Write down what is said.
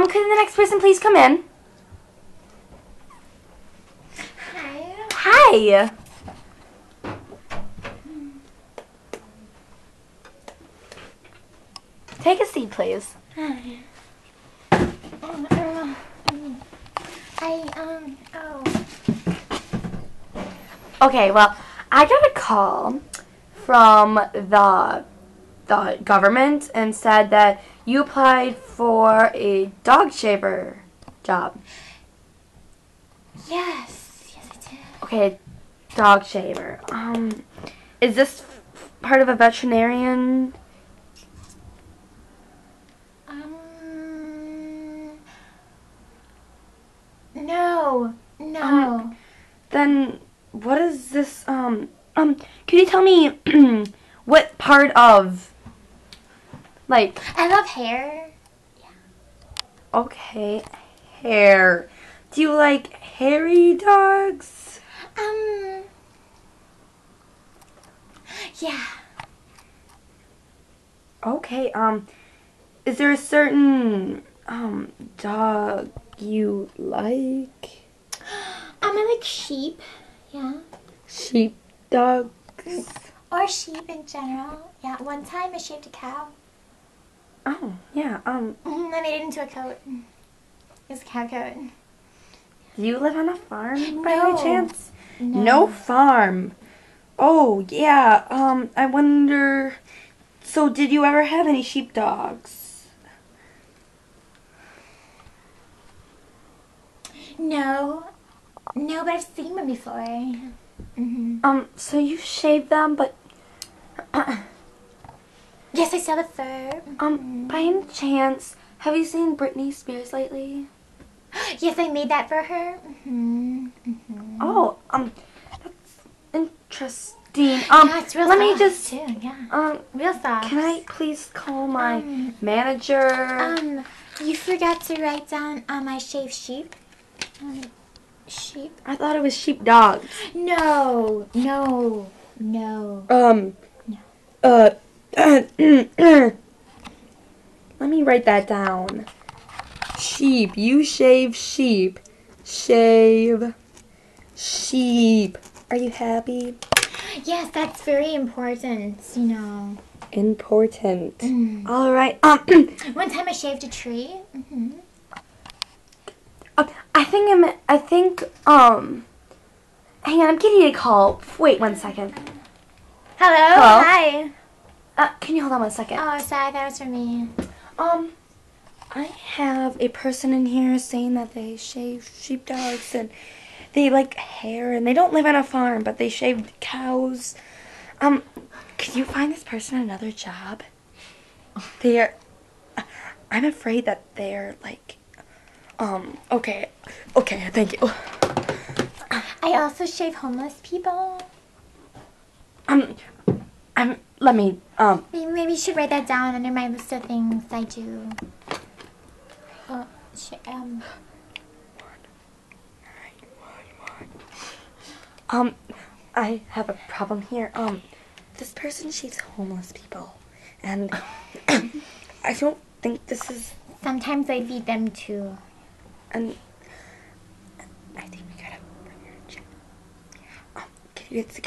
Um, could the next person please come in? Hi. Hi. Take a seat, please. Hi. Um, uh, I, um, oh. Okay, well, I got a call from the the government and said that you applied for a dog shaver job. Yes. Yes, I did. Okay, dog shaver. Um, is this f- part of a veterinarian? Um. No. No. Um, Then what is this? Um, um, can you tell me what part of? Like, I love hair. Yeah. Okay, hair. Do you like hairy dogs? Um. Yeah. Okay, um, is there a certain um dog you like? Um, I like sheep. Yeah. Sheep dogs. Or sheep in general. Yeah. One time I shaved a cow. Oh, yeah. Um, I made it into a coat. It's a cow coat. do you live on a farm by No. any chance? No farm. Oh, yeah. Um, I wonder. So, did you ever have any sheep dogs? No. No, but I've seen them before. hmm Um, so you shaved them, but Yes, I saw the fur. um, by any chance, have you seen Britney Spears lately? Yes, I made that for her. hmm hmm Oh, um, that's interesting. Um, yeah, it's real let me just too. Yeah, um, real soft. can I please call my Um, manager? Um, you forgot to write down um I shaved sheep. Um, sheep. I thought it was sheep dogs. No, no, no. Um, No. uh, let me write that down. Sheep. You shave sheep. Shave sheep. Are you happy? Yes, that's very important. You know. Important. Mm. All right. Um, One time I shaved a tree. hmm okay, I think I'm. I think. Um. Hang on. I'm getting a call. Wait one second. Hello. Hello? Hi. Can you hold on one second? Oh, sorry, that was for me. Um, I have a person in here saying that they shave sheepdogs and they like hair and they don't live on a farm, but they shave cows. Um, could you find this person another job? They are. I'm afraid that they're like. Um. Okay. Okay. Thank you. I also shave homeless people. Um. I'm. Let me. Um. Maybe, maybe you should write that down under my list of things I do. Sh- um, Um, I have a problem here. Um, this person shaves homeless people, and I don't think this is. sometimes I feed them too. And I think we gotta bring her check. Um, can you get security?